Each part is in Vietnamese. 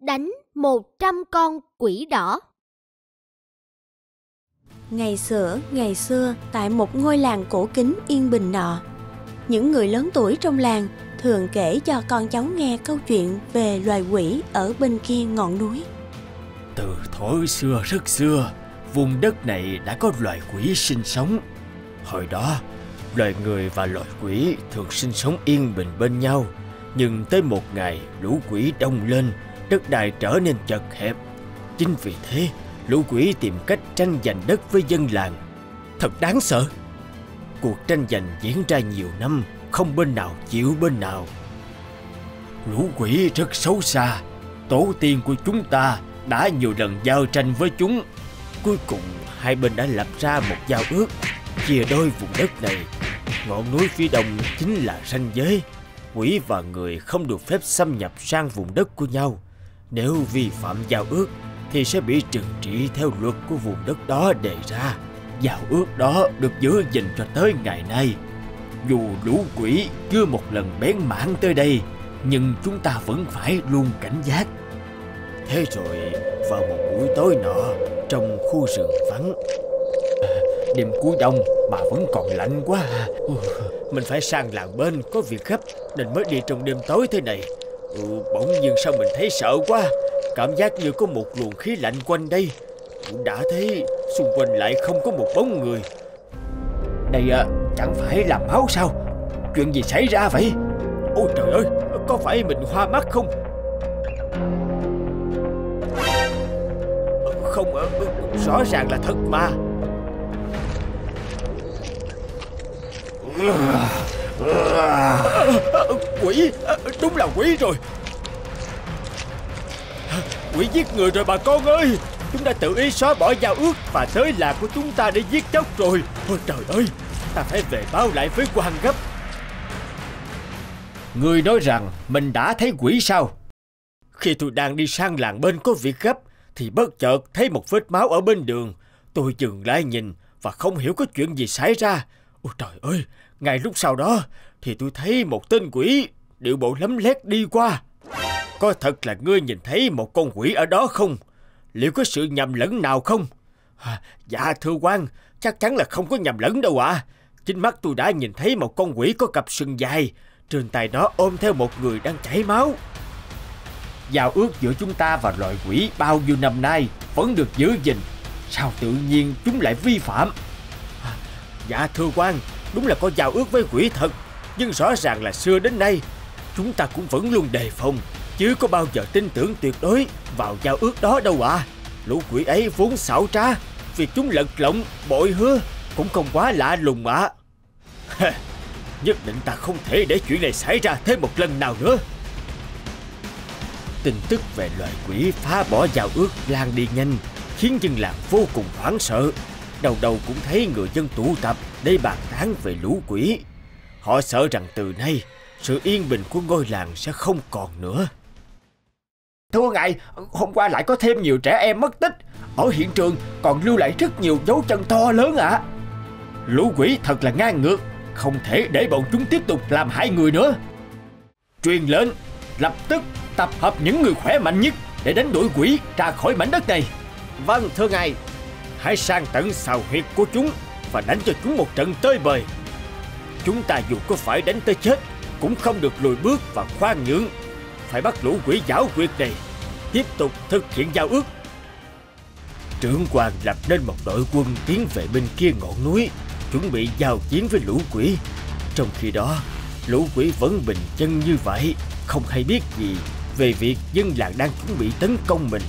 đánh 100 con quỷ đỏ. Ngày xưa, ngày xưa, tại một ngôi làng cổ kính yên bình nọ, những người lớn tuổi trong làng thường kể cho con cháu nghe câu chuyện về loài quỷ ở bên kia ngọn núi. Từ thổi xưa rất xưa, vùng đất này đã có loài quỷ sinh sống. Hồi đó, loài người và loài quỷ thường sinh sống yên bình bên nhau. Nhưng tới một ngày, lũ quỷ đông lên, đất đai trở nên chật hẹp. Chính vì thế, lũ quỷ tìm cách tranh giành đất với dân làng. Thật đáng sợ. Cuộc tranh giành diễn ra nhiều năm, không bên nào chịu bên nào. Lũ quỷ rất xấu xa, tổ tiên của chúng ta đã nhiều lần giao tranh với chúng. Cuối cùng hai bên đã lập ra một giao ước chia đôi vùng đất này. Ngọn núi phía đông chính là ranh giới. Quỷ và người không được phép xâm nhập sang vùng đất của nhau. Nếu vi phạm giao ước thì sẽ bị trừng trị theo luật của vùng đất đó đề ra. Giao ước đó được giữ gìn cho tới ngày nay. Dù lũ quỷ chưa một lần bén mảng tới đây, nhưng chúng ta vẫn phải luôn cảnh giác. Thế rồi, vào một buổi tối nọ, trong khu rừng vắng, đêm cuối đông mà vẫn còn lạnh quá à. Mình phải sang làng bên có việc gấp Nên mới đi trong đêm tối thế này ừ, Bỗng nhiên sao mình thấy sợ quá. Cảm giác như có một luồng khí lạnh quanh đây. Đã thấy xung quanh lại không có một bóng người. Đây à, chẳng phải là máu sao? Chuyện gì xảy ra vậy? Ôi trời ơi Có phải mình hoa mắt không? Không Rõ ràng là thật mà. Quỷ Đúng là quỷ rồi. Quỷ giết người rồi bà con ơi. Chúng ta tự ý xóa bỏ giao ước Và tới làng của chúng ta để giết chóc rồi. Ôi trời ơi Ta phải về báo lại với quan gấp. Người nói rằng Mình đã thấy quỷ sao? Khi tôi đang đi sang làng bên có việc gấp Thì bất chợt thấy một vết máu ở bên đường. Tôi dừng lại nhìn Và không hiểu có chuyện gì xảy ra. Ôi trời ơi ngay lúc sau đó thì tôi thấy một tên quỷ điệu bộ lấm lét đi qua. Có thật là ngươi nhìn thấy một con quỷ ở đó không? Liệu có sự nhầm lẫn nào không? À, dạ thưa quan, chắc chắn là không có nhầm lẫn đâu ạ. À. Chính mắt tôi đã nhìn thấy một con quỷ có cặp sừng dài, trên tay nó ôm theo một người đang chảy máu. Giao ước giữa chúng ta và loài quỷ bao nhiêu năm nay vẫn được giữ gìn. Sao tự nhiên chúng lại vi phạm? À, dạ thưa quan, Đúng là có giao ước với quỷ thật Nhưng rõ ràng là xưa đến nay Chúng ta cũng vẫn luôn đề phòng Chứ có bao giờ tin tưởng tuyệt đối Vào giao ước đó đâu à Lũ quỷ ấy vốn xảo trá Việc chúng lật lọng, bội hứa Cũng không quá lạ lùng mà Nhất định ta không thể để chuyện này xảy ra thêm một lần nào nữa. Tin tức về loài quỷ phá bỏ giao ước lan đi nhanh Khiến dân làng vô cùng hoảng sợ. Đầu đầu cũng thấy người dân tụ tập để bàn tán về lũ quỷ. Họ sợ rằng từ nay, sự yên bình của ngôi làng sẽ không còn nữa. Thưa ngài, hôm qua lại có thêm nhiều trẻ em mất tích. Ở hiện trường còn lưu lại rất nhiều dấu chân to lớn ạ. À. Lũ quỷ thật là ngang ngược, không thể để bọn chúng tiếp tục làm hại người nữa. Truyền lệnh, lập tức tập hợp những người khỏe mạnh nhất để đánh đuổi quỷ ra khỏi mảnh đất này. Vâng, thưa ngài. Hãy sang tận sào huyệt của chúng và đánh cho chúng một trận tơi bời. Chúng ta dù có phải đánh tới chết cũng không được lùi bước và khoan nhượng. Phải bắt lũ quỷ giáo quyệt này tiếp tục thực hiện giao ước. Trưởng quan lập nên một đội quân tiến về bên kia ngọn núi, chuẩn bị giao chiến với lũ quỷ. Trong khi đó, lũ quỷ vẫn bình chân như vậy, không hay biết gì về việc dân làng đang chuẩn bị tấn công mình.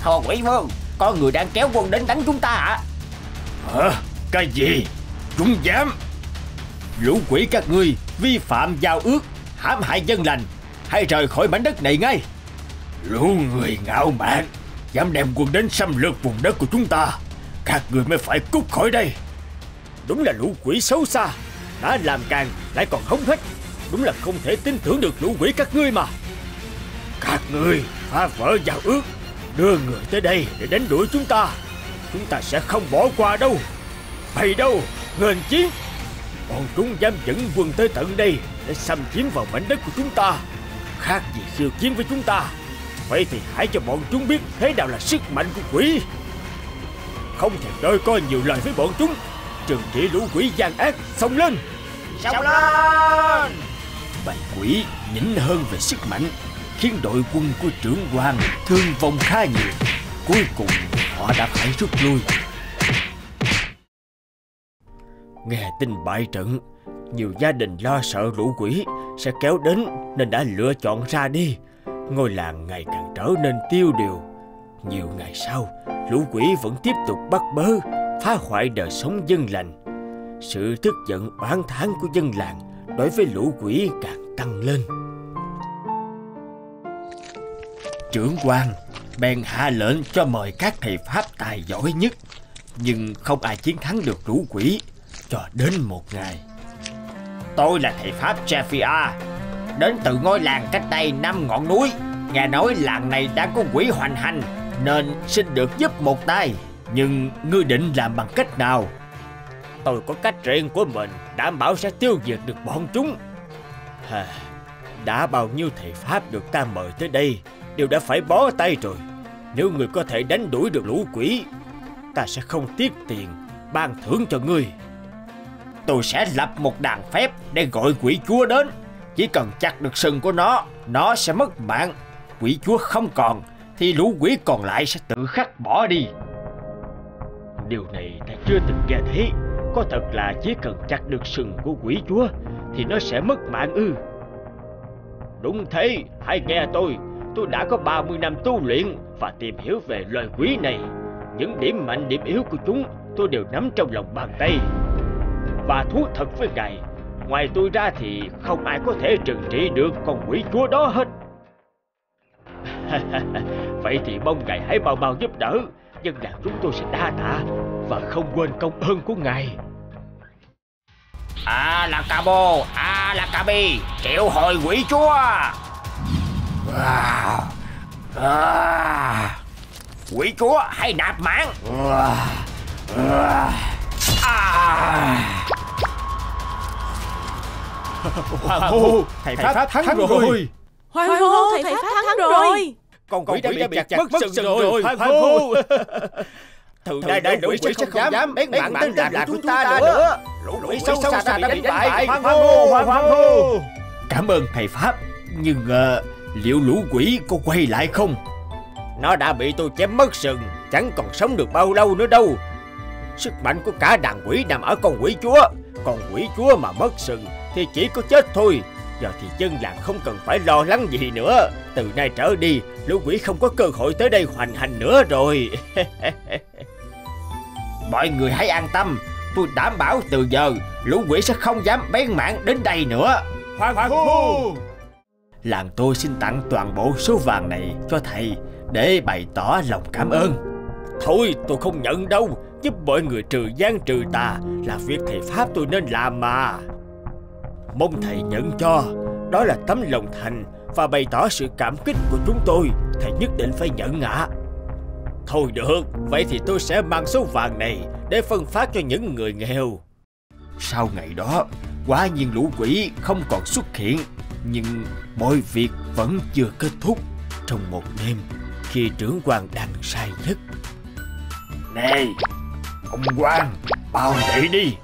Thọ quỷ vương, có người đang kéo quân đến đánh chúng ta ạ. À? Hả? Cái gì? Chúng dám Lũ quỷ các ngươi, vi phạm giao ước, hãm hại dân lành Hãy rời khỏi mảnh đất này ngay Lũ người ngạo mạn, Dám đem quân đến xâm lược vùng đất của chúng ta, Các người mới phải cút khỏi đây Đúng là lũ quỷ xấu xa, Đã làm càng lại còn hống hết Đúng là không thể tin tưởng được lũ quỷ các ngươi mà Các ngươi phá vỡ giao ước Đưa người tới đây để đánh đuổi chúng ta. Chúng ta sẽ không bỏ qua đâu. Bày đâu Ngền chiến Bọn chúng dám dẫn quân tới tận đây Để xâm chiếm vào mảnh đất của chúng ta. Khác gì khiêu chiến với chúng ta. Vậy thì hãy cho bọn chúng biết thế nào là sức mạnh của quỷ. Không thèm đôi coi nhiều lời với bọn chúng. Trừng trị lũ quỷ gian ác Xông lên. Xông lên! Bầy quỷ nhỉnh hơn về sức mạnh Khiến đội quân của trưởng quan thương vong khá nhiều. Cuối cùng, họ đã phải rút lui. Nghe tin bại trận, Nhiều gia đình lo sợ lũ quỷ sẽ kéo đến Nên đã lựa chọn ra đi. Ngôi làng ngày càng trở nên tiêu điều. Nhiều ngày sau, Lũ quỷ vẫn tiếp tục bắt bớ, Phá hoại đời sống dân lành. Sự tức giận oán thán của dân làng Đối với lũ quỷ càng tăng lên. Trưởng quan, bèn hạ lệnh cho mời các thầy pháp tài giỏi nhất. Nhưng không ai chiến thắng được rủ quỷ, Cho đến một ngày. Tôi là thầy pháp Jeffia Đến từ ngôi làng cách đây năm ngọn núi. Nghe nói làng này đã có quỷ hoành hành, Nên xin được giúp một tay. Nhưng ngươi định làm bằng cách nào? Tôi có cách riêng của mình, Đảm bảo sẽ tiêu diệt được bọn chúng. Đã bao nhiêu thầy Pháp được ta mời tới đây? Đều đã phải bó tay rồi. Nếu người có thể đánh đuổi được lũ quỷ Ta sẽ không tiếc tiền Ban thưởng cho ngươi. Tôi sẽ lập một đàn phép Để gọi quỷ chúa đến. Chỉ cần chặt được sừng của nó Nó sẽ mất mạng. Quỷ chúa không còn Thì lũ quỷ còn lại sẽ tự khắc bỏ đi. Điều này ta chưa từng nghe thấy. Có thật là chỉ cần chặt được sừng của quỷ chúa Thì nó sẽ mất mạng ư. Đúng thế, hãy nghe tôi. Tôi đã có 30 năm tu luyện Và tìm hiểu về loài quý này. Những điểm mạnh, điểm yếu của chúng Tôi đều nắm trong lòng bàn tay. Và thú thật với ngài, Ngoài tôi ra thì không ai có thể trừng trị được con quỷ chúa đó hết. Vậy thì mong ngài hãy mau mau giúp đỡ Dân làng chúng tôi sẽ đa tạ Và không quên công ơn của ngài. À là Cabo À là Cabi Triệu hồi quỷ chúa! À, à, Quỷ chúa hãy nạp mạng? À, à, à. Hoàng hô Thầy Pháp, Pháp thắng, thắng rồi, rồi. Hoàng hô thầy, thầy Pháp thắng, thắng rồi. Con quỷ đã bị chặt mất sừng rồi. Hoàng hô. Từ nay đây lũ quỷ sẽ không dám bén mạng đến làng của chúng ta nữa. Lũ quỷ xấu xa đã bị đánh bại. Hoàng hô Hoàng hô. Cảm ơn thầy Pháp Nhưng uh, liệu lũ quỷ có quay lại không? Nó đã bị tôi chém mất sừng Chẳng còn sống được bao lâu nữa đâu. Sức mạnh của cả đàn quỷ nằm ở con quỷ chúa. Còn quỷ chúa mà mất sừng Thì chỉ có chết thôi. Giờ thì dân làng không cần phải lo lắng gì nữa. Từ nay trở đi Lũ quỷ không có cơ hội tới đây hoành hành nữa rồi. Mọi người hãy an tâm. Tôi đảm bảo từ giờ Lũ quỷ sẽ không dám bén mạng đến đây nữa. Hoàng, Hoàng hô Làng tôi xin tặng toàn bộ số vàng này cho thầy Để bày tỏ lòng cảm ơn. Thôi, tôi không nhận đâu. Giúp mọi người trừ gian trừ tà Là việc thầy Pháp tôi nên làm mà. Mong thầy nhận cho. Đó là tấm lòng thành Và bày tỏ sự cảm kích của chúng tôi. Thầy nhất định phải nhận ạ. Thôi được, Vậy thì tôi sẽ mang số vàng này Để phân phát cho những người nghèo. Sau ngày đó, quá nhiên lũ quỷ không còn xuất hiện. Nhưng mọi việc vẫn chưa kết thúc Trong một đêm Khi trưởng quan đang sai nhất Nè Ông quan Bao dậy đi.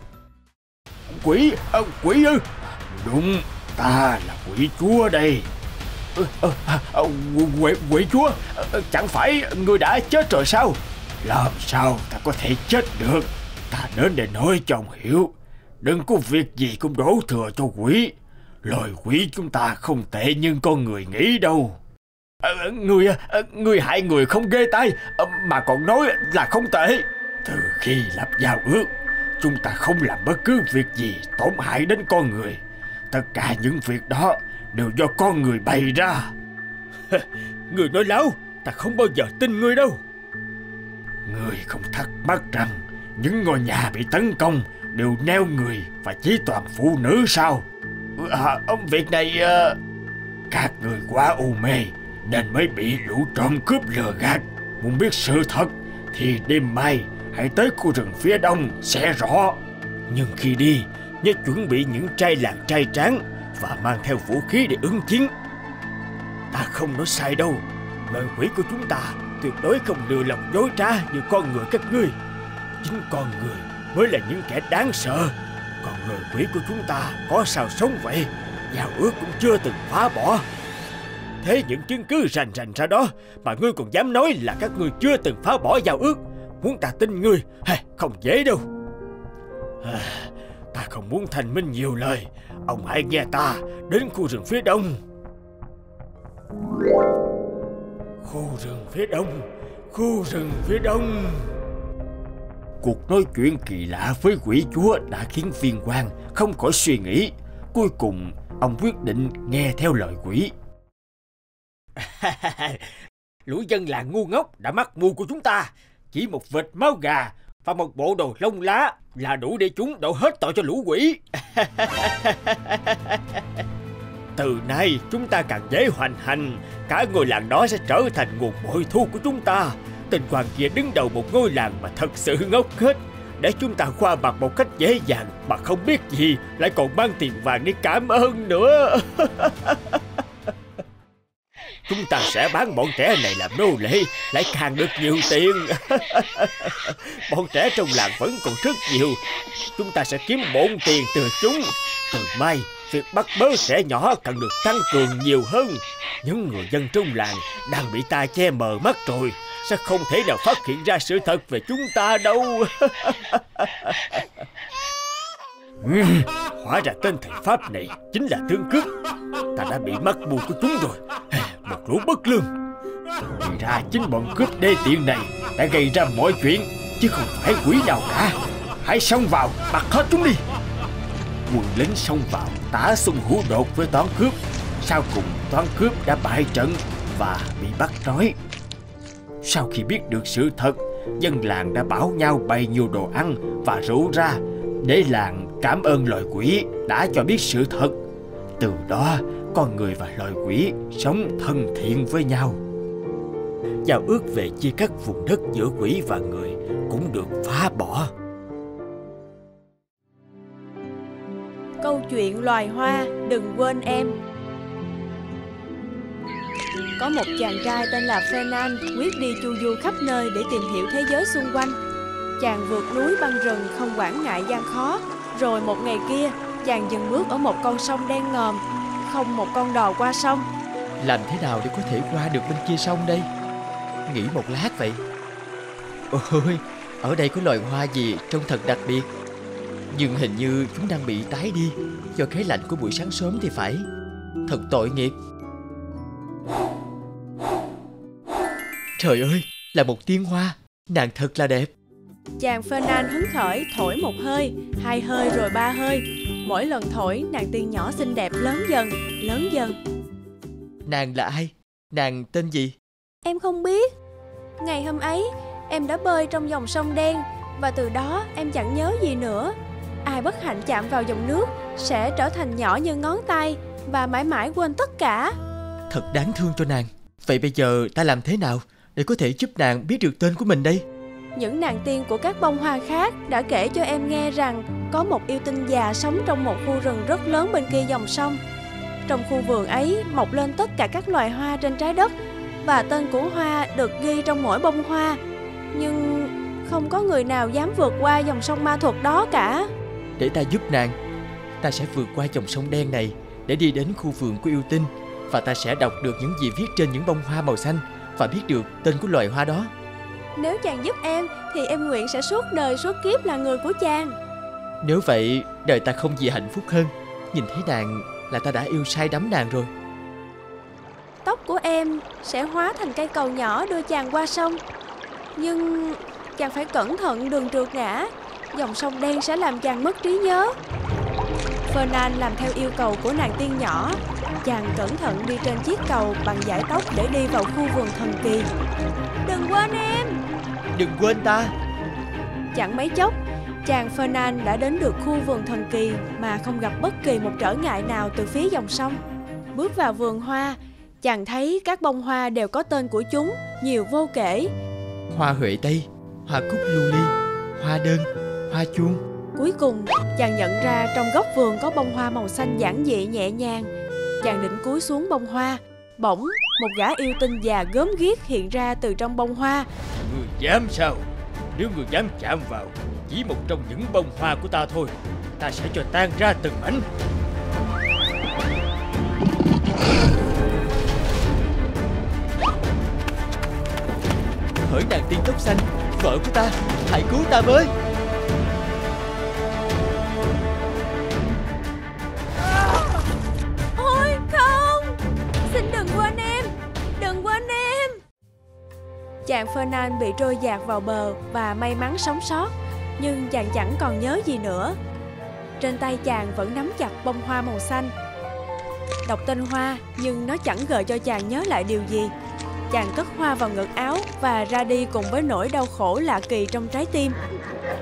Quỷ à, Quỷ ư? Đúng Ta là quỷ chúa đây. À, à, à, quỷ, quỷ chúa Chẳng phải người đã chết rồi sao? Làm sao ta có thể chết được? Ta đến để nói cho ông hiểu. Đừng có việc gì cũng đổ thừa cho quỷ. Loài quỷ chúng ta không tệ nhưng con người nghĩ đâu. À, Người ờ, người hại người không ghê tay Mà còn nói là không tệ. Từ khi lập giao ước Chúng ta không làm bất cứ việc gì tổn hại đến con người. Tất cả những việc đó đều do con người bày ra. Người nói láo Ta không bao giờ tin ngươi đâu. Người không thắc mắc rằng Những ngôi nhà bị tấn công Đều neo người Và chỉ toàn phụ nữ sao? À, Ông việc này uh... Các người quá u mê Nên mới bị lũ trộm cướp lừa gạt Muốn biết sự thật Thì đêm mai Hãy tới khu rừng phía đông sẽ rõ Nhưng khi đi Nhớ chuẩn bị những trai làng trai tráng Và mang theo vũ khí để ứng chiến Ta không nói sai đâu Loài quỷ của chúng ta tuyệt đối không lừa lòng dối trá như con người các ngươi. Chính con người mới là những kẻ đáng sợ. Còn người quỷ của chúng ta có sao sống vậy? Giao ước cũng chưa từng phá bỏ. Thế những chứng cứ rành rành ra đó mà ngươi còn dám nói là các ngươi chưa từng phá bỏ giao ước. Muốn ta tin ngươi, không dễ đâu. À, ta không muốn thành minh nhiều lời Ông hãy nghe ta Đến khu rừng phía đông Khu rừng phía đông Khu rừng phía đông Cuộc nói chuyện kỳ lạ với quỷ chúa đã khiến viên quan không khỏi suy nghĩ. Cuối cùng, ông quyết định nghe theo lời quỷ. Lũ dân làng ngu ngốc đã mắc mù của chúng ta. Chỉ một vệt máu gà và một bộ đồ lông lá là đủ để chúng đổ hết tội cho lũ quỷ. Từ nay chúng ta càng dễ hoành hành, cả ngôi làng đó sẽ trở thành nguồn bội thu của chúng ta. Tên quan kia đứng đầu một ngôi làng mà thật sự ngốc hết. Để chúng ta qua mặt một cách dễ dàng mà không biết gì, lại còn mang tiền vàng đi cảm ơn nữa. Chúng ta sẽ bán bọn trẻ này làm nô lệ, Lại càng được nhiều tiền Bọn trẻ trong làng vẫn còn rất nhiều Chúng ta sẽ kiếm bộn tiền từ chúng Từ mai Việc bắt bớ trẻ nhỏ cần được tăng cường nhiều hơn. Những người dân trong làng Đang bị ta che mờ mắt rồi, Sẽ không thể nào phát hiện ra sự thật về chúng ta đâu. Hóa ra tên thầy Pháp này Chính là thương cướp Ta đã bị mắc mù của chúng rồi. Một lũ bất lương. Thì ra chính bọn cướp đê tiện này Đã gây ra mọi chuyện, Chứ không phải quỷ nào cả. Hãy xông vào, bắt hết chúng đi. Quân lính xông vào, Tả xung hú đột với toán cướp. Sau cùng, toán cướp đã bại trận Và bị bắt trói. Sau khi biết được sự thật, Dân làng đã bảo nhau bày nhiều đồ ăn Và rượu ra. Để làng cảm ơn loài quỷ Đã cho biết sự thật. Từ đó, con người và loài quỷ sống thân thiện với nhau. Giao ước về chia cắt vùng đất giữa quỷ và người cũng được phá bỏ. Câu chuyện loài hoa, đừng quên em. Có một chàng trai tên là Fernand quyết đi chu du khắp nơi để tìm hiểu thế giới xung quanh. Chàng vượt núi băng rừng không quản ngại gian khó. Rồi một ngày kia, chàng dừng bước ở một con sông đen ngòm, Không một con đò qua sông. Làm thế nào để có thể qua được bên kia sông đây? Nghĩ một lát vậy. Ôi, Ở đây có loài hoa gì trông thật đặc biệt? Nhưng hình như chúng đang bị tái đi Do cái lạnh của buổi sáng sớm thì phải Thật tội nghiệp Trời ơi Là một tiên hoa Nàng thật là đẹp Chàng Fernand hứng khởi thổi một hơi, hai hơi rồi ba hơi. Mỗi lần thổi, nàng tiên nhỏ xinh đẹp lớn dần, lớn dần. Nàng là ai? Nàng tên gì? Em không biết. Ngày hôm ấy, em đã bơi trong dòng sông đen và từ đó em chẳng nhớ gì nữa. Ai bất hạnh chạm vào dòng nước sẽ trở thành nhỏ như ngón tay và mãi mãi quên tất cả. Thật đáng thương cho nàng. Vậy bây giờ ta làm thế nào để có thể giúp nàng biết được tên của mình đây? những nàng tiên của các bông hoa khác đã kể cho em nghe rằng có một yêu tinh già sống trong một khu rừng rất lớn bên kia dòng sông. Trong khu vườn ấy mọc lên tất cả các loài hoa trên trái đất và tên của hoa được ghi trong mỗi bông hoa. Nhưng không có người nào dám vượt qua dòng sông ma thuật đó cả. Để ta giúp nàng, ta sẽ vượt qua dòng sông đen này để đi đến khu vườn của yêu tinh và ta sẽ đọc được những gì viết trên những bông hoa màu xanh và biết được tên của loài hoa đó. Nếu chàng giúp em Thì em nguyện sẽ suốt đời suốt kiếp là người của chàng. Nếu vậy đời ta không gì hạnh phúc hơn. Nhìn thấy nàng là ta đã yêu say đắm nàng rồi. Tóc của em sẽ hóa thành cây cầu nhỏ đưa chàng qua sông. Nhưng chàng phải cẩn thận đường trượt ngã Dòng sông đen sẽ làm chàng mất trí nhớ. Fernand làm theo yêu cầu của nàng tiên nhỏ. Chàng cẩn thận đi trên chiếc cầu bằng giải tóc để đi vào khu vườn thần kỳ. Đừng quên em! Đừng quên ta. Chẳng mấy chốc Chàng Fernand đã đến được khu vườn thần kỳ Mà không gặp bất kỳ một trở ngại nào từ phía dòng sông. Bước vào vườn hoa Chàng thấy các bông hoa đều có tên của chúng Nhiều vô kể. Hoa huệ tây Hoa cúc lưu ly Hoa đơn Hoa chuông. Cuối cùng chàng nhận ra trong góc vườn có bông hoa màu xanh giản dị nhẹ nhàng. Chàng định cúi xuống bông hoa. Bỗng Một gã yêu tinh già gớm ghiếc hiện ra từ trong bông hoa. Người dám sao? Nếu người dám chạm vào Chỉ một trong những bông hoa của ta thôi Ta sẽ cho tan ra từng mảnh. Hỡi nàng tiên tóc xanh Vợ của ta Hãy cứu ta với Chàng Fernand bị trôi dạt vào bờ Và may mắn sống sót Nhưng chàng chẳng còn nhớ gì nữa. Trên tay chàng vẫn nắm chặt bông hoa màu xanh. Đọc tên hoa Nhưng nó chẳng gợi cho chàng nhớ lại điều gì. Chàng cất hoa vào ngực áo Và ra đi cùng với nỗi đau khổ lạ kỳ trong trái tim.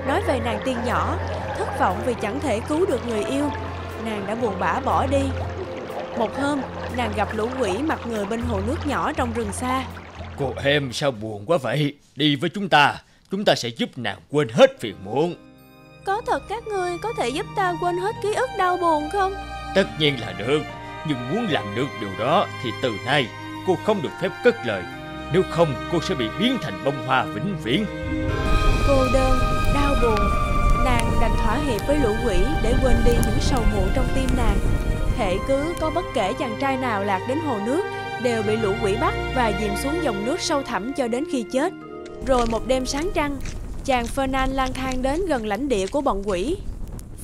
Nói về nàng tiên nhỏ Thất vọng vì chẳng thể cứu được người yêu Nàng đã buồn bã bỏ đi. Một hôm, nàng gặp lũ quỷ mặt người bên hồ nước nhỏ trong rừng xa. Cô em sao buồn quá vậy Đi với chúng ta Chúng ta sẽ giúp nàng quên hết phiền muộn Có thật các ngươi có thể giúp ta quên hết ký ức đau buồn không? Tất nhiên là được Nhưng muốn làm được điều đó Thì từ nay cô không được phép cất lời Nếu không cô sẽ bị biến thành bông hoa vĩnh viễn Cô đơn, đau buồn. Nàng đành thỏa hiệp với lũ quỷ để quên đi những sầu muộn trong tim nàng. Hệ cứ có bất kể chàng trai nào lạc đến hồ nước đều bị lũ quỷ bắt và dìm xuống dòng nước sâu thẳm cho đến khi chết. Rồi một đêm sáng trăng, chàng Fernand lang thang đến gần lãnh địa của bọn quỷ.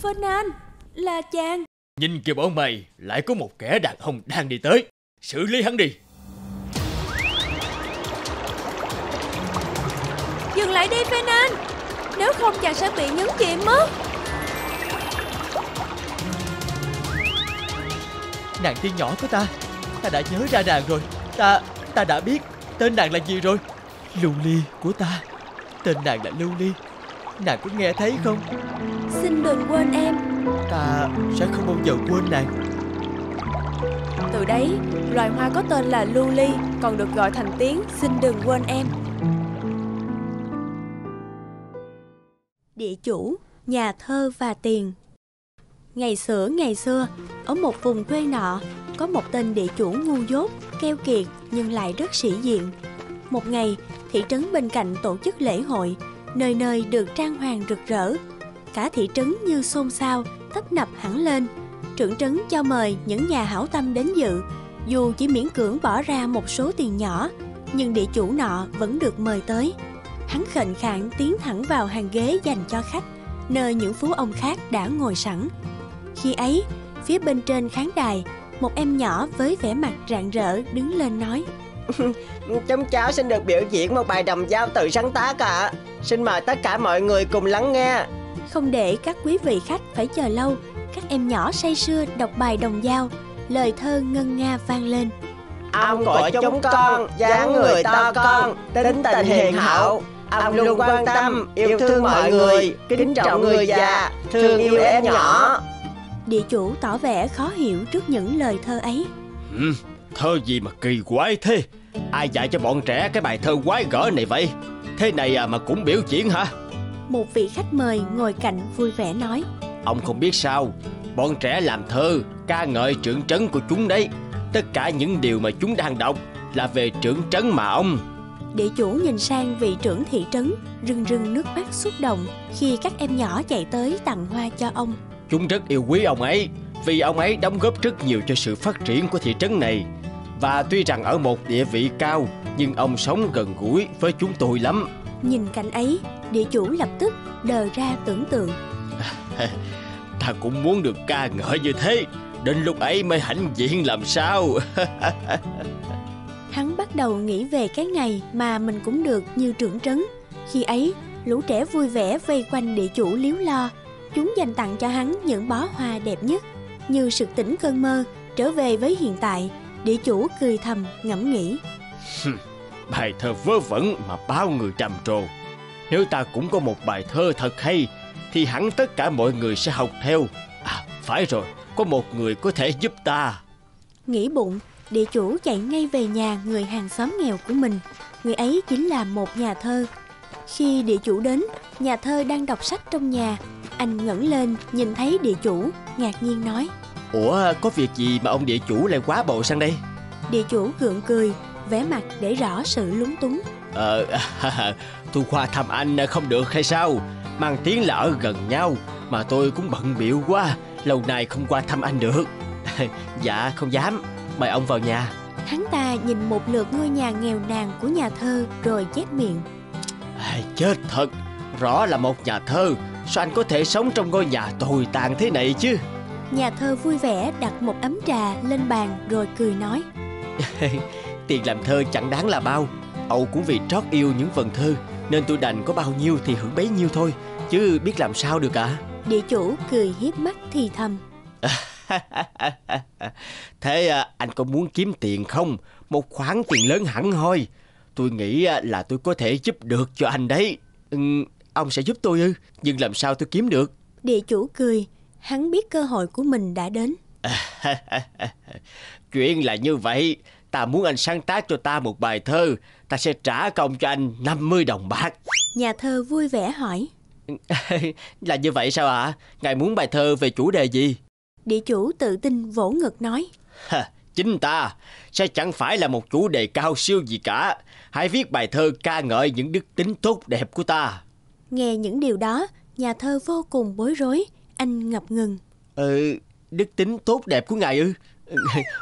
Fernand, là chàng. Nhìn kìa bọn mày Lại có một kẻ đàn ông đang đi tới Xử lý hắn đi Dừng lại đi Fernand Nếu không chàng sẽ bị nhấn chìm mất Nàng tiên nhỏ của ta Ta đã nhớ ra nàng rồi. Ta ta đã biết Tên nàng là gì rồi. Lưu của ta. Tên nàng là Lưu Nàng có nghe thấy không? Xin đừng quên em. Ta sẽ không bao giờ quên nàng. Từ đấy, loài hoa có tên là lưu ly Còn được gọi thành tiếng xin đừng quên em. Địa chủ, nhà thơ và tiền. Ngày xưa ngày xưa, ở một vùng quê nọ có một tên địa chủ ngu dốt, keo kiệt nhưng lại rất sĩ diện Một ngày, thị trấn bên cạnh tổ chức lễ hội Nơi nơi được trang hoàng rực rỡ Cả thị trấn như xôn xao, tấp nập hẳn lên trưởng trấn cho mời những nhà hảo tâm đến dự. Dù chỉ miễn cưỡng bỏ ra một số tiền nhỏ, nhưng địa chủ nọ vẫn được mời tới. Hắn khệnh khạng tiến thẳng vào hàng ghế dành cho khách, nơi những phú ông khác đã ngồi sẵn. Khi ấy, phía bên trên khán đài, một em nhỏ với vẻ mặt rạng rỡ đứng lên nói Chúng cháu xin được biểu diễn một bài đồng dao tự sáng tác ạ. Xin mời tất cả mọi người cùng lắng nghe. Không để các quý vị khách phải chờ lâu, các em nhỏ say sưa đọc bài đồng dao, lời thơ ngân nga vang lên. Ông của chúng con, dáng người to con, tính tình hiền hậu. Ông luôn quan tâm, yêu thương mọi người, kính trọng người già, thương yêu em nhỏ. Địa chủ tỏ vẻ khó hiểu trước những lời thơ ấy. ừ, Thơ gì mà kỳ quái thế Ai dạy cho bọn trẻ cái bài thơ quái gở này vậy Thế này à mà cũng biểu diễn hả Một vị khách mời ngồi cạnh vui vẻ nói. Ông không biết sao Bọn trẻ làm thơ ca ngợi trưởng trấn của chúng đấy Tất cả những điều mà chúng đang đọc Là về trưởng trấn mà ông Địa chủ nhìn sang vị trưởng thị trấn, rưng rưng nước mắt xúc động khi các em nhỏ chạy tới tặng hoa cho ông. Chúng rất yêu quý ông ấy Vì ông ấy đóng góp rất nhiều cho sự phát triển của thị trấn này Và tuy rằng ở một địa vị cao Nhưng ông sống gần gũi với chúng tôi lắm Nhìn cảnh ấy, địa chủ lập tức đờ ra tưởng tượng. Ta cũng muốn được ca ngợi như thế Đến lúc ấy mới hãnh diện làm sao Hắn bắt đầu nghĩ về cái ngày mà mình cũng được như trưởng trấn. Khi ấy, lũ trẻ vui vẻ vây quanh địa chủ liếu lo. Chúng dành tặng cho hắn những bó hoa đẹp nhất. Như sực tỉnh cơn mơ, trở về với hiện tại, địa chủ cười thầm ngẫm nghĩ. Bài thơ vớ vẩn mà bao người trầm trồ Nếu ta cũng có một bài thơ thật hay Thì hẳn tất cả mọi người sẽ học theo À phải rồi Có một người có thể giúp ta Nghĩ bụng, địa chủ chạy ngay về nhà người hàng xóm nghèo của mình. Người ấy chính là một nhà thơ. Khi địa chủ đến, nhà thơ đang đọc sách trong nhà. Anh ngẩng lên, nhìn thấy địa chủ, ngạc nhiên nói. Ủa có việc gì mà ông địa chủ lại quá bộ sang đây Địa chủ gượng cười, vẻ mặt để rõ sự lúng túng. Ờ, tôi qua thăm anh không được hay sao? Mang tiếng là ở gần nhau, mà tôi cũng bận biểu quá, lâu nay không qua thăm anh được. dạ, không dám, mời ông vào nhà. Hắn ta nhìn một lượt ngôi nhà nghèo nàn của nhà thơ rồi chép miệng. Chết thật, rõ là một nhà thơ, sao anh có thể sống trong ngôi nhà tồi tàn thế này chứ? Nhà thơ vui vẻ đặt một ấm trà lên bàn rồi cười nói. Tiền làm thơ chẳng đáng là bao Âu cũng vì trót yêu những vần thơ Nên tôi đành có bao nhiêu thì hưởng bấy nhiêu thôi Chứ biết làm sao được ạ Địa chủ cười hiếp mắt thì thầm. Thế à, anh có muốn kiếm tiền không? Một khoản tiền lớn hẳn hoi Tôi nghĩ à, là tôi có thể giúp được cho anh đấy ừ, Ông sẽ giúp tôi ư Nhưng làm sao tôi kiếm được Địa chủ cười, hắn biết cơ hội của mình đã đến. Chuyện là như vậy Ta muốn anh sáng tác cho ta một bài thơ Ta sẽ trả công cho anh 50 đồng bạc Nhà thơ vui vẻ hỏi. Là như vậy sao ạ? Ngài muốn bài thơ về chủ đề gì? Địa chủ tự tin vỗ ngực nói. Chính ta sẽ chẳng phải là một chủ đề cao siêu gì cả. Hãy viết bài thơ ca ngợi những đức tính tốt đẹp của ta. Nghe những điều đó, nhà thơ vô cùng bối rối. Anh ngập ngừng. Ừ, đức tính tốt đẹp của ngài ư?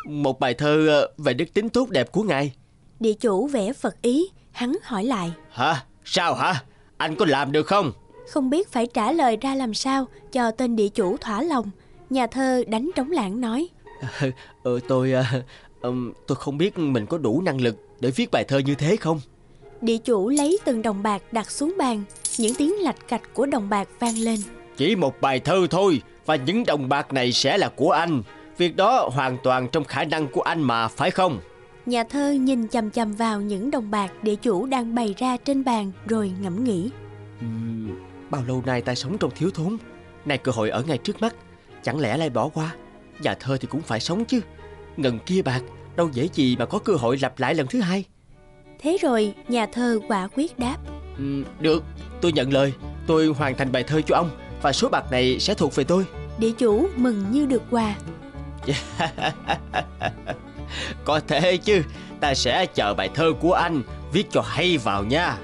Một bài thơ ờ, về đức tính tốt đẹp của ngài. Địa chủ vẽ Phật ý, hắn hỏi lại. Hả? Sao hả? Anh có làm được không? Không biết phải trả lời ra làm sao cho tên địa chủ thỏa lòng. Nhà thơ đánh trống lảng nói. Ờ, tôi tôi không biết mình có đủ năng lực để viết bài thơ như thế không? Địa chủ lấy từng đồng bạc đặt xuống bàn. Những tiếng lạch cạch của đồng bạc vang lên. Chỉ một bài thơ thôi và những đồng bạc này sẽ là của anh. Việc đó hoàn toàn trong khả năng của anh mà phải không? Nhà thơ nhìn chằm chằm vào những đồng bạc địa chủ đang bày ra trên bàn rồi ngẫm nghĩ. Ừm, bao lâu nay ta sống trong thiếu thốn Nay cơ hội ở ngay trước mắt Chẳng lẽ lại bỏ qua Nhà thơ thì cũng phải sống chứ Ngần kia bạc Đâu dễ gì mà có cơ hội lặp lại lần thứ hai Thế rồi nhà thơ quả quyết đáp. Ừm, Được Tôi nhận lời Tôi hoàn thành bài thơ cho ông Và số bạc này sẽ thuộc về tôi Địa chủ mừng như được quà. Có thể chứ Ta sẽ chờ bài thơ của anh Viết cho hay vào nha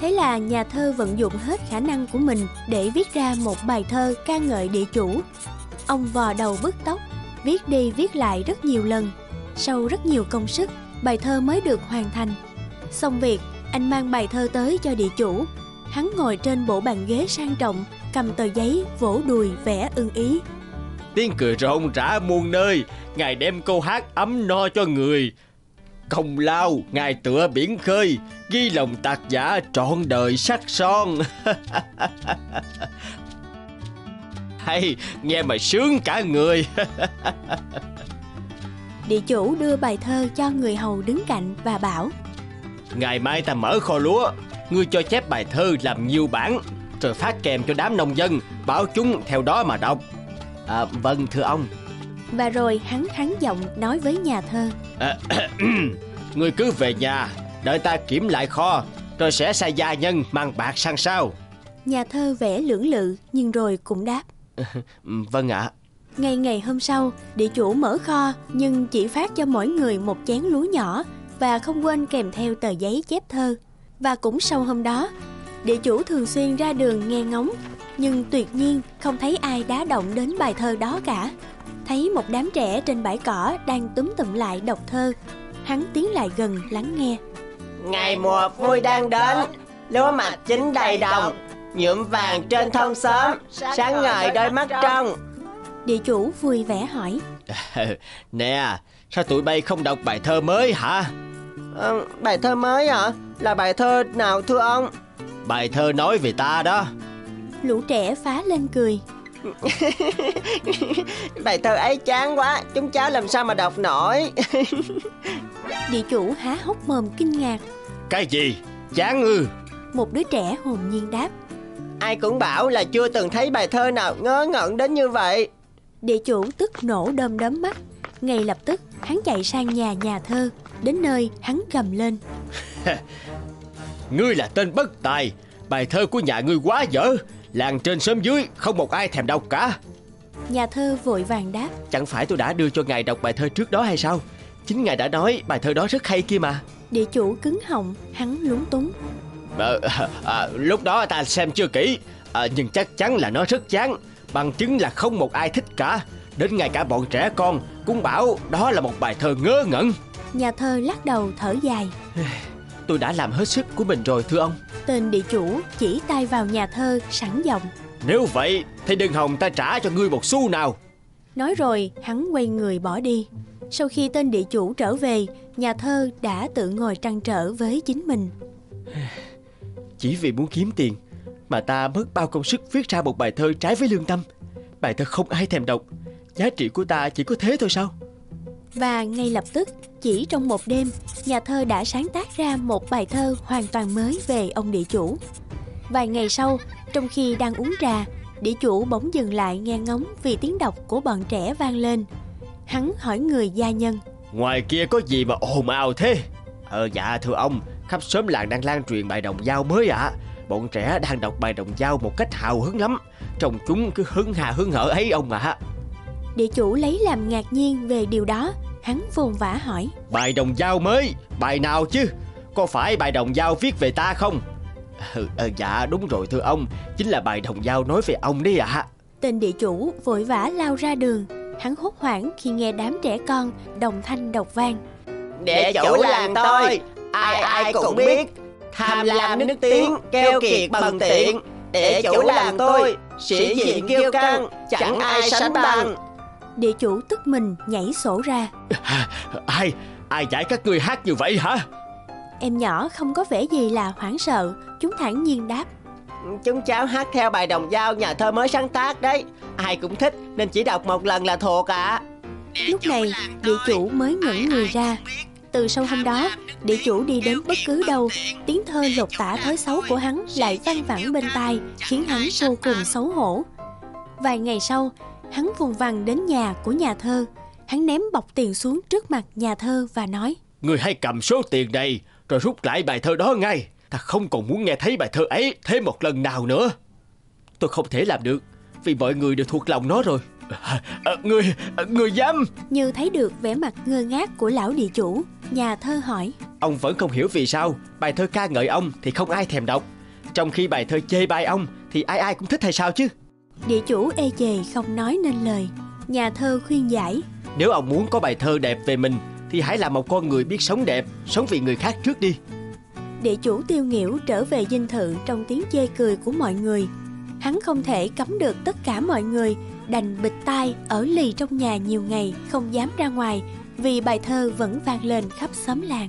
Thế là nhà thơ vận dụng hết khả năng của mình để viết ra một bài thơ ca ngợi địa chủ. Ông vò đầu bứt tóc, viết đi viết lại rất nhiều lần. Sau rất nhiều công sức, bài thơ mới được hoàn thành. Xong việc, anh mang bài thơ tới cho địa chủ. Hắn ngồi trên bộ bàn ghế sang trọng, cầm tờ giấy, vỗ đùi vẽ ưng ý. Tiếng cười rộn rã muôn nơi Ngài đem câu hát ấm no cho người. Công lao Ngài tựa biển khơi Ghi lòng tạc giả trọn đời sắc son. Hay nghe mà sướng cả người. Địa chủ đưa bài thơ cho người hầu đứng cạnh và bảo Ngày mai ta mở kho lúa Ngươi cho chép bài thơ làm nhiều bản Rồi phát kèm cho đám nông dân Bảo chúng theo đó mà đọc. À, Vâng thưa ông. Và rồi hắn hắn giọng nói với nhà thơ. Ngươi cứ về nhà Đợi ta kiểm lại kho Rồi sẽ sai gia nhân mang bạc sang sau. Nhà thơ vẽ lưỡng lự nhưng rồi cũng đáp. Vâng ạ. Ngày ngày hôm sau, địa chủ mở kho nhưng chỉ phát cho mỗi người một chén lúa nhỏ và không quên kèm theo tờ giấy chép thơ. Và cũng sau hôm đó, địa chủ thường xuyên ra đường nghe ngóng nhưng tuyệt nhiên không thấy ai đá động đến bài thơ đó cả. Thấy một đám trẻ trên bãi cỏ đang túm tụm lại đọc thơ. Hắn tiến lại gần lắng nghe. Ngày mùa vui đang đến Lúa mạch chín đầy đồng Nhuộm vàng trên thôn xóm Sáng ngời đôi mắt trong Địa chủ vui vẻ hỏi. Nè Sao tụi bay không đọc bài thơ mới hả Ờ, Bài thơ mới hả? Là bài thơ nào thưa ông? Bài thơ nói về ta đó. Lũ trẻ phá lên cười. Bài thơ ấy chán quá Chúng cháu làm sao mà đọc nổi? Địa chủ há hốc mồm kinh ngạc. Cái gì? Chán ư. Một đứa trẻ hồn nhiên đáp. Ai cũng bảo là chưa từng thấy bài thơ nào ngớ ngẩn đến như vậy. Địa chủ tức nổ đom đóm mắt Ngay lập tức hắn chạy sang nhà nhà thơ Đến nơi hắn gầm lên. Ngươi là tên bất tài Bài thơ của nhà ngươi quá dở Làng trên xóm dưới không một ai thèm đọc cả. Nhà thơ vội vàng đáp. Chẳng phải tôi đã đưa cho ngài đọc bài thơ trước đó hay sao? Chính ngài đã nói bài thơ đó rất hay kia mà. Địa chủ cứng họng, hắn lúng túng. À, à, Lúc đó ta xem chưa kỹ à, Nhưng chắc chắn là nó rất chán Bằng chứng là không một ai thích cả. Đến ngay cả bọn trẻ con cũng bảo đó là một bài thơ ngớ ngẩn. Nhà thơ lắc đầu thở dài. Tôi đã làm hết sức của mình rồi thưa ông. Tên địa chủ chỉ tay vào nhà thơ sẵn giọng. Nếu vậy thì đừng hòng ta trả cho ngươi một xu nào. Nói rồi hắn quay người bỏ đi. Sau khi tên địa chủ trở về Nhà thơ đã tự ngồi trăn trở với chính mình. Chỉ vì muốn kiếm tiền Mà ta mất bao công sức viết ra một bài thơ trái với lương tâm. Bài thơ không ai thèm đọc Giá trị của ta chỉ có thế thôi sao? Và ngay lập tức Chỉ trong một đêm Nhà thơ đã sáng tác ra một bài thơ hoàn toàn mới về ông địa chủ. Vài ngày sau Trong khi đang uống trà Địa chủ bỗng dừng lại nghe ngóng Vì tiếng đọc của bọn trẻ vang lên. Hắn hỏi người gia nhân. Ngoài kia có gì mà ồn ào thế? Ờ dạ thưa ông Khắp xóm làng đang lan truyền bài đồng dao mới ạ. À. Bọn trẻ đang đọc bài đồng dao một cách hào hứng lắm. Trông chúng cứ hứng hà hứng hở ấy ông ạ. à. Địa chủ lấy làm ngạc nhiên về điều đó Hắn vồn vã hỏi. Bài đồng dao mới Bài nào chứ? Có phải bài đồng dao viết về ta không? Ừ, ờ, Dạ đúng rồi thưa ông. Chính là bài đồng dao nói về ông đấy ạ. À. Tên địa chủ vội vã lao ra đường. Hắn hốt hoảng khi nghe đám trẻ con đồng thanh độc vang. Địa chủ làng tôi. Ai ai cũng biết. Tham lam nước tiếng Keo kiệt bần tiện. Địa chủ làng tôi. Sĩ diện kiêu căng Chẳng ai sánh bằng Địa chủ tức mình nhảy sổ ra. Ai Ai dạy các người hát như vậy hả? Em nhỏ không có vẻ gì là hoảng sợ Chúng thản nhiên đáp. Chúng cháu hát theo bài đồng dao nhà thơ mới sáng tác đấy. Ai cũng thích nên chỉ đọc một lần là thuộc ạ. À. Lúc này địa chủ mới ngẩn người ra. Từ sau hôm đó Địa chủ đi đến bất cứ đâu. Tiếng thơ lột tả thói xấu của hắn Lại văng vẳng bên tai Khiến hắn vô cùng xấu hổ. Vài ngày sau Hắn vùng vằng đến nhà của nhà thơ. Hắn ném bọc tiền xuống trước mặt nhà thơ và nói Người hãy cầm số tiền này Rồi rút lại bài thơ đó ngay. Ta không còn muốn nghe thấy bài thơ ấy thêm một lần nào nữa. Tôi không thể làm được Vì mọi người đều thuộc lòng nó rồi. À, à, Người, à, người dám. Như thấy được vẻ mặt ngơ ngác của lão địa chủ Nhà thơ hỏi Ông vẫn không hiểu vì sao Bài thơ ca ngợi ông thì không ai thèm đọc. Trong khi bài thơ chê bai ông Thì ai ai cũng thích hay sao chứ Địa chủ ê chề không nói nên lời. Nhà thơ khuyên giải. Nếu ông muốn có bài thơ đẹp về mình Thì hãy là một con người biết sống đẹp Sống vì người khác trước đi. Địa chủ tiêu nghỉu trở về dinh thự Trong tiếng chê cười của mọi người. Hắn không thể cấm được tất cả mọi người Đành bịt tai ở lì trong nhà nhiều ngày Không dám ra ngoài Vì bài thơ vẫn vang lên khắp xóm làng